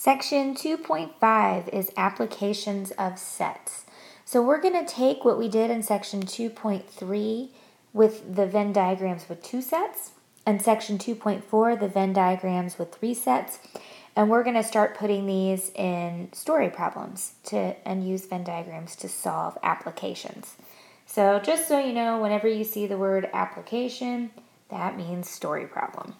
Section 2.5 is applications of sets. So we're going to take what we did in section 2.3 with the Venn diagrams with two sets, and section 2.4, the Venn diagrams with three sets, and we're going to start putting these in story problems to and use Venn diagrams to solve applications. So just so you know, whenever you see the word application, that means story problem.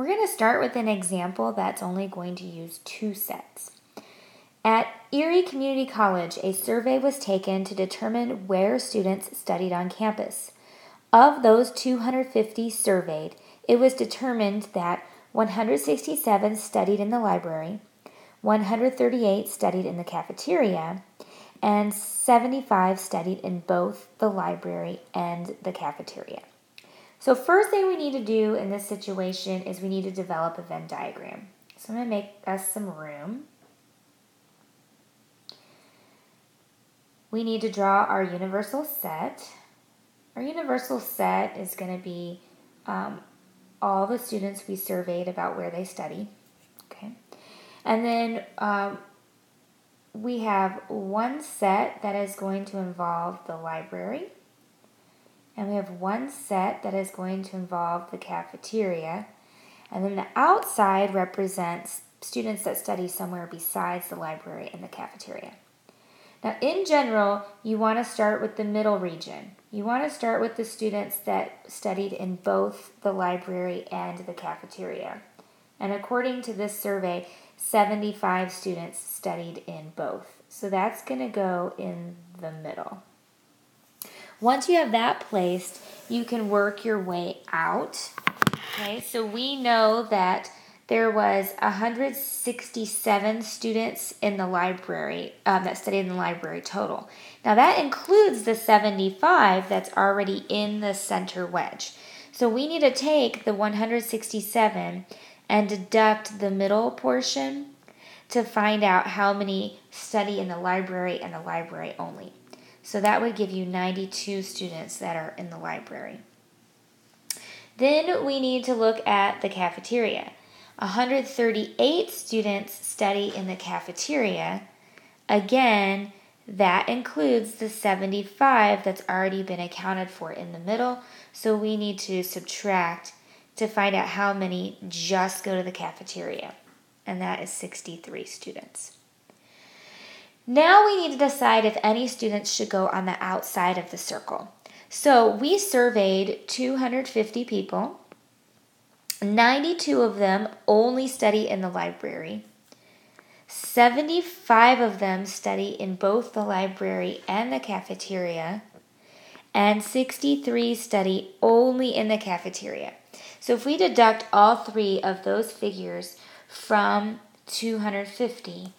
We're going to start with an example that's only going to use two sets. At Erie Community College, a survey was taken to determine where students studied on campus. Of those 250 surveyed, it was determined that 167 studied in the library, 138 studied in the cafeteria, and 75 studied in both the library and the cafeteria. So first thing we need to do in this situation is we need to develop a Venn diagram. So I'm going to make us some room. We need to draw our universal set. Our universal set is going to be um, all the students we surveyed about where they study. Okay. And then um, we have one set that is going to involve the library and we have one set that is going to involve the cafeteria. And then the outside represents students that study somewhere besides the library and the cafeteria. Now, in general, you want to start with the middle region. You want to start with the students that studied in both the library and the cafeteria. And according to this survey, 75 students studied in both. So that's going to go in the middle. Once you have that placed, you can work your way out. Okay, so we know that there was 167 students in the library um, that studied in the library total. Now that includes the 75 that's already in the center wedge. So we need to take the 167 and deduct the middle portion to find out how many study in the library and the library only. So that would give you 92 students that are in the library. Then we need to look at the cafeteria. 138 students study in the cafeteria. Again, that includes the 75 that's already been accounted for in the middle. So we need to subtract to find out how many just go to the cafeteria. And that is 63 students. Now we need to decide if any students should go on the outside of the circle. So we surveyed 250 people. 92 of them only study in the library. 75 of them study in both the library and the cafeteria. And 63 study only in the cafeteria. So if we deduct all three of those figures from 250,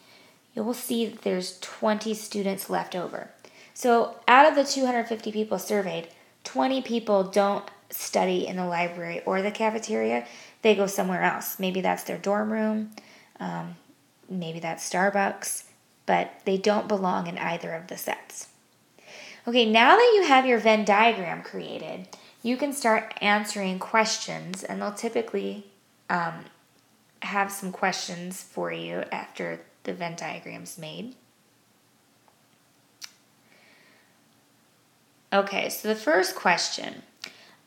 you will see that there's 20 students left over. So out of the 250 people surveyed, 20 people don't study in the library or the cafeteria. They go somewhere else. Maybe that's their dorm room, um, maybe that's Starbucks, but they don't belong in either of the sets. Okay, now that you have your Venn diagram created, you can start answering questions, and they'll typically um, have some questions for you after the Venn diagrams made. Okay, so the first question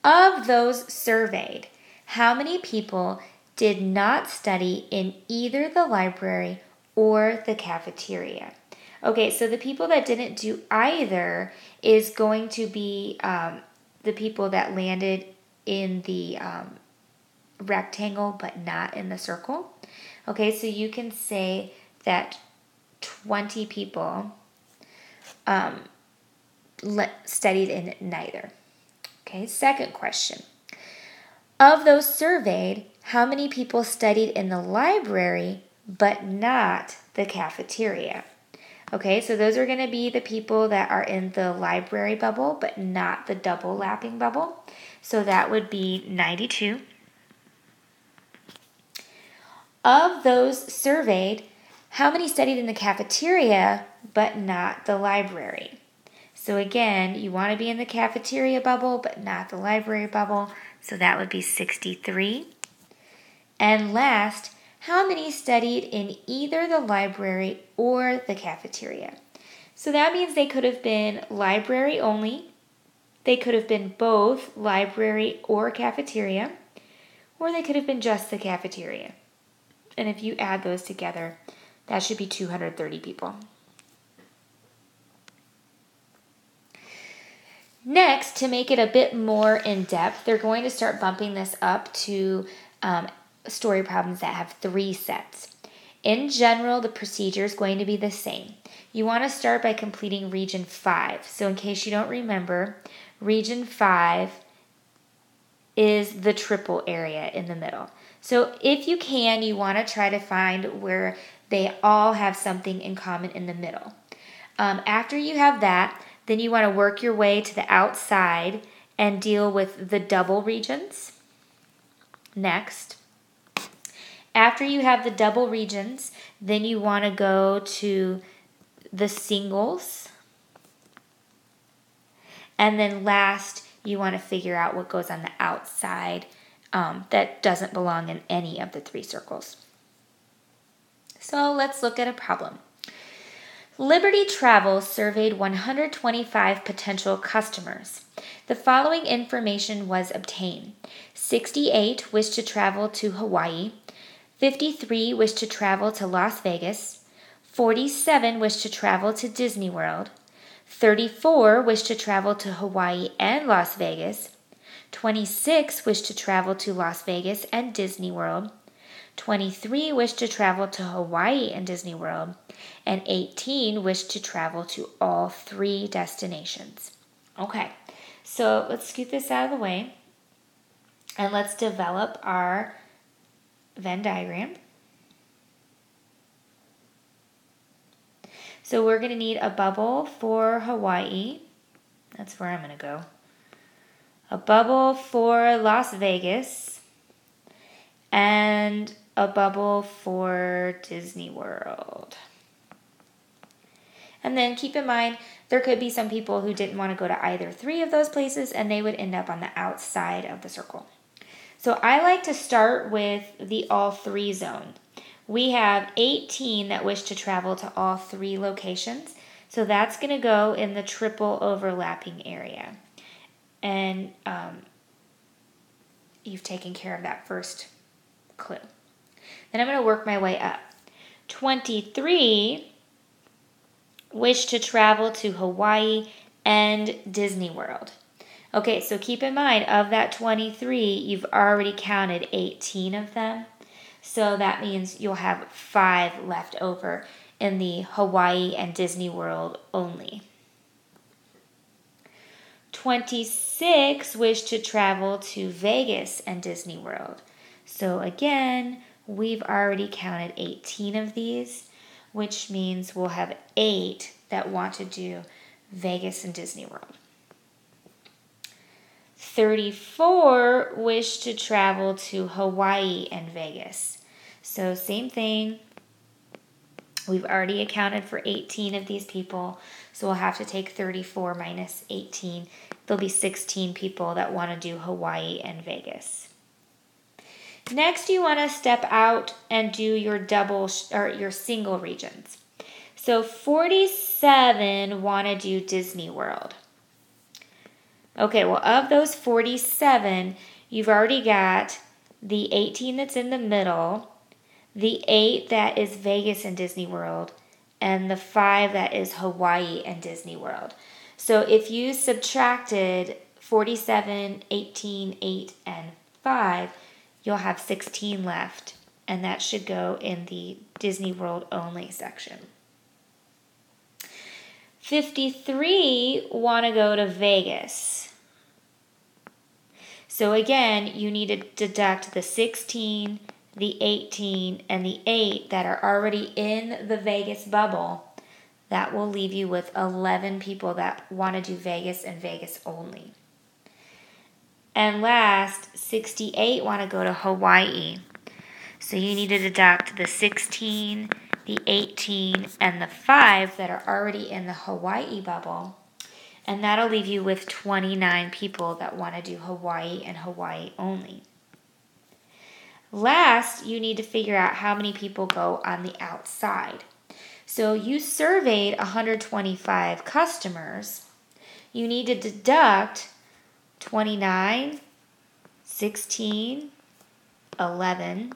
of those surveyed, how many people did not study in either the library or the cafeteria? Okay, so the people that didn't do either is going to be um, the people that landed in the um, rectangle but not in the circle. Okay, so you can say that 20 people um, studied in neither. Okay, second question. Of those surveyed, how many people studied in the library but not the cafeteria? Okay, so those are going to be the people that are in the library bubble but not the double lapping bubble. So that would be 92. Of those surveyed, how many studied in the cafeteria but not the library? So again, you want to be in the cafeteria bubble but not the library bubble. So that would be 63. And last, how many studied in either the library or the cafeteria? So that means they could have been library only, they could have been both library or cafeteria, or they could have been just the cafeteria. And if you add those together, that should be 230 people. Next, to make it a bit more in depth, they're going to start bumping this up to um, story problems that have three sets. In general, the procedure is going to be the same. You want to start by completing Region 5. So, in case you don't remember, Region 5 is the triple area in the middle. So, if you can, you want to try to find where they all have something in common in the middle. Um, after you have that, then you want to work your way to the outside and deal with the double regions. Next, after you have the double regions, then you want to go to the singles. And then last, you want to figure out what goes on the outside um, that doesn't belong in any of the three circles. So let's look at a problem. Liberty Travel surveyed 125 potential customers. The following information was obtained. 68 wished to travel to Hawaii, 53 wished to travel to Las Vegas, 47 wished to travel to Disney World, 34 wished to travel to Hawaii and Las Vegas, 26 wished to travel to Las Vegas and Disney World, 23 wished to travel to Hawaii and Disney World, and 18 wished to travel to all three destinations. Okay, so let's scoot this out of the way and let's develop our Venn diagram. So we're going to need a bubble for Hawaii. That's where I'm going to go. A bubble for Las Vegas. And a bubble for Disney World. And then keep in mind, there could be some people who didn't want to go to either three of those places and they would end up on the outside of the circle. So I like to start with the all three zone. We have 18 that wish to travel to all three locations. So that's going to go in the triple overlapping area. And um, you've taken care of that first clue. Then I'm going to work my way up. 23 wish to travel to Hawaii and Disney World. Okay, so keep in mind, of that 23, you've already counted 18 of them. So that means you'll have five left over in the Hawaii and Disney World only. 26 wish to travel to Vegas and Disney World. So again, we've already counted 18 of these, which means we'll have eight that want to do Vegas and Disney World. 34 wish to travel to Hawaii and Vegas. So, same thing. We've already accounted for 18 of these people, so we'll have to take 34 minus 18. There'll be 16 people that want to do Hawaii and Vegas. Next, you want to step out and do your double or your single regions. So 47 want to do Disney World. Okay, well, of those 47, you've already got the 18 that's in the middle, the 8 that is Vegas and Disney World, and the 5 that is Hawaii and Disney World. So if you subtracted 47, 18, 8, and 5, you'll have 16 left, and that should go in the Disney World only section. 53 want to go to Vegas. So again, you need to deduct the 16, the 18, and the 8 that are already in the Vegas bubble. That will leave you with 11 people that want to do Vegas and Vegas only. And last, 68 want to go to Hawaii. So you need to deduct the 16, the 18, and the 5 that are already in the Hawaii bubble. And that'll leave you with 29 people that want to do Hawaii and Hawaii only. Last, you need to figure out how many people go on the outside. So you surveyed 125 customers. You need to deduct 29, 16, 11,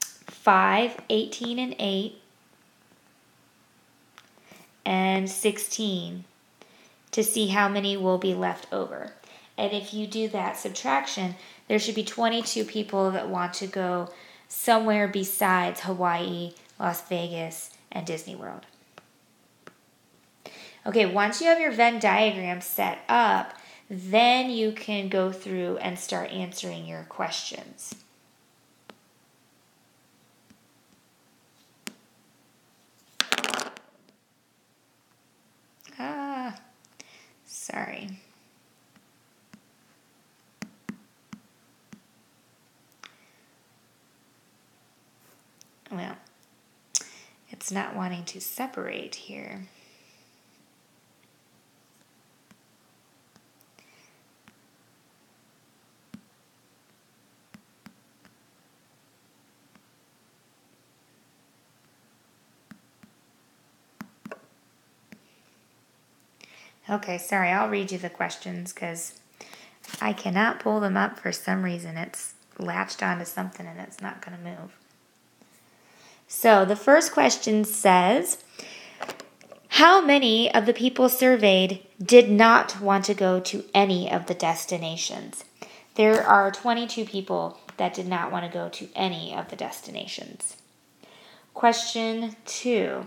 5, 18, and 8, and 16 to see how many will be left over. And if you do that subtraction, there should be 22 people that want to go somewhere besides Hawaii, Las Vegas, and Disney World. Okay, once you have your Venn diagram set up, then you can go through and start answering your questions. Ah, sorry. Well, it's not wanting to separate here. Okay, sorry, I'll read you the questions because I cannot pull them up for some reason. It's latched onto something and it's not going to move. So the first question says How many of the people surveyed did not want to go to any of the destinations? There are 22 people that did not want to go to any of the destinations. Question two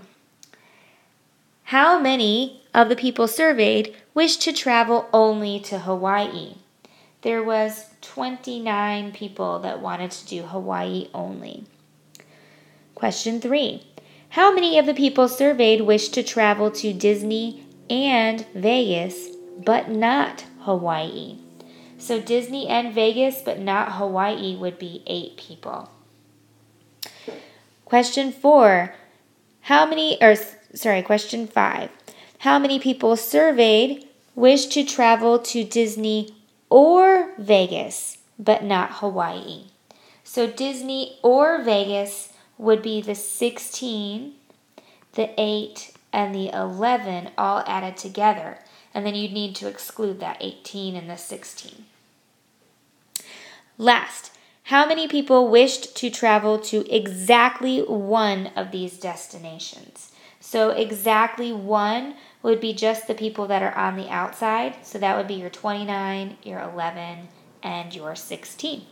How many of the people surveyed wished to travel only to Hawaii? There was 29 people that wanted to do Hawaii only. Question three How many of the people surveyed wished to travel to Disney and Vegas, but not Hawaii? So Disney and Vegas, but not Hawaii, would be eight people. Question four How many, or sorry, question five. How many people surveyed wished to travel to Disney or Vegas, but not Hawaii? So Disney or Vegas would be the 16, the 8, and the 11 all added together. And then you'd need to exclude that 18 and the 16. Last, how many people wished to travel to exactly one of these destinations? So, exactly one would be just the people that are on the outside. So, that would be your 29, your 11, and your 16.